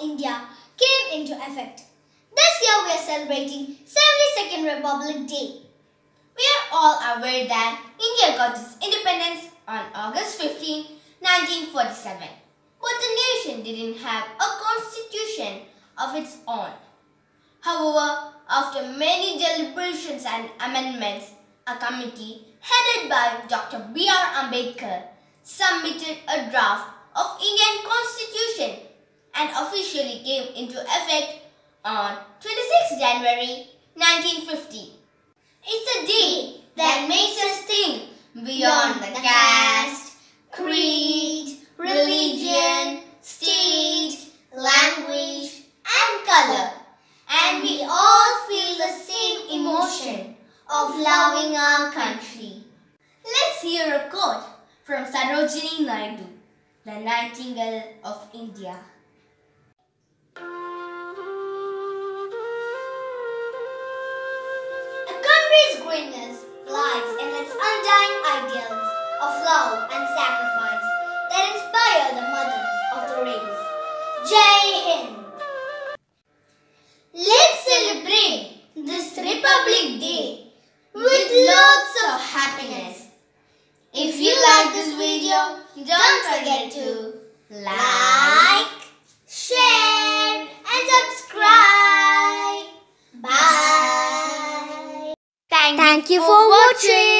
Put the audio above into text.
India came into effect. This year we are celebrating 72nd Republic Day. We are all aware that India got its independence on August 15, 1947. But the nation didn't have a constitution of its own. However, after many deliberations and amendments, a committee headed by Dr. B.R. Ambedkar submitted a draft of Indian constitution and officially came into effect on 26 January 1950. It's a day that makes us think beyond the caste, creed, religion, state, language and color. And we all feel the same emotion of loving our country. Let's hear a quote from Sarojini Naidu, the Nightingale of India. Country's greatness lies in its undying ideals of love and sacrifice that inspire the mothers of the race. Jai Hind! Let's celebrate this Republic Day with lots of happiness. If you like this video, don't forget to like, Thank, Thank you for watching.